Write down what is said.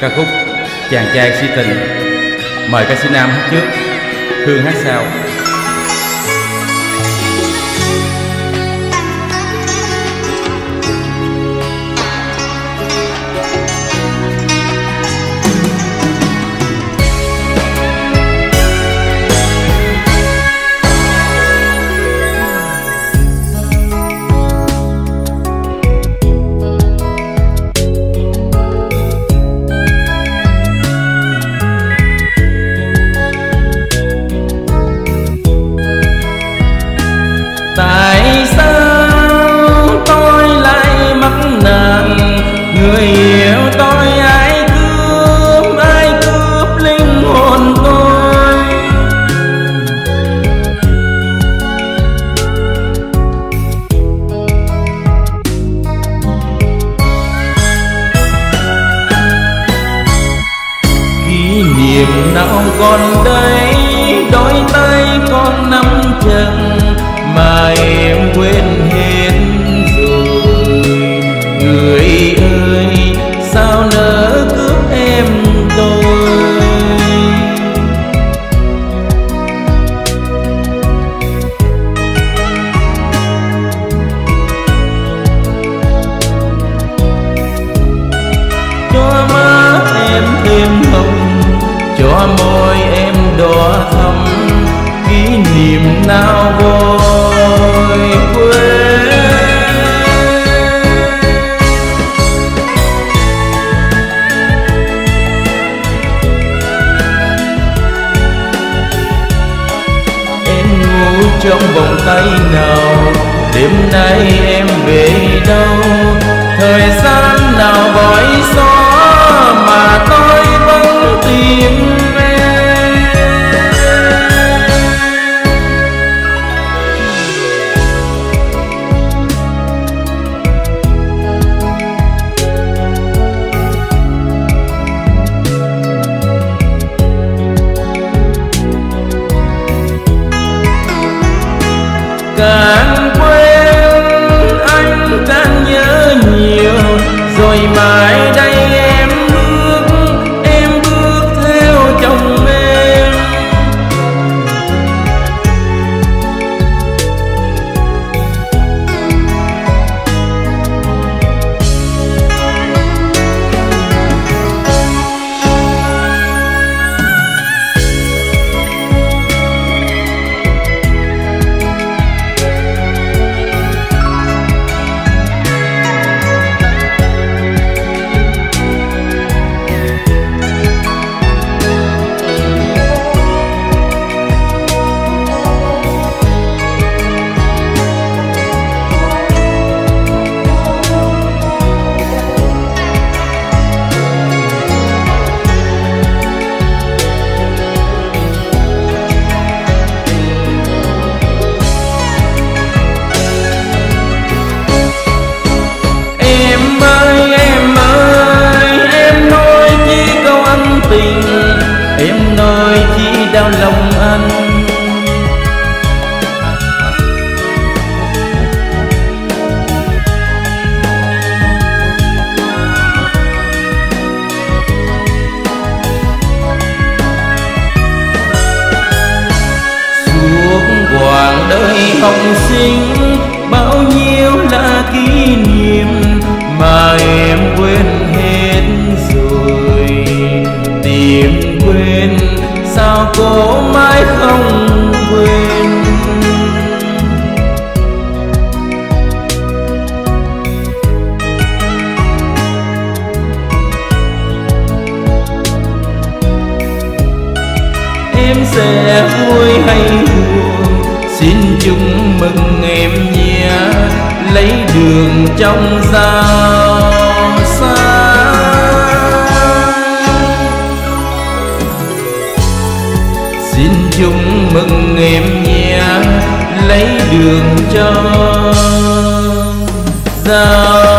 Ca khúc Chàng trai si tình. Mời ca sĩ nam hát trước Hương hát sau. Kỷ nào còn đây đôi tay con nắm chân mà em quên hết rồi. Người ơi, sao nỡ cứ nào vội quên? Em ngủ trong vòng tay nào? Đêm nay em về đâu? Thời gian nào vội gió mà tôi vẫn tìm em nói chỉ đau lòng anh suốt quãng đời hồng sinh em sẽ vui hay buồn? Xin chúc mừng em nhé, lấy đường trong giao xa. Xin chúc mừng em nhé, lấy đường cho giao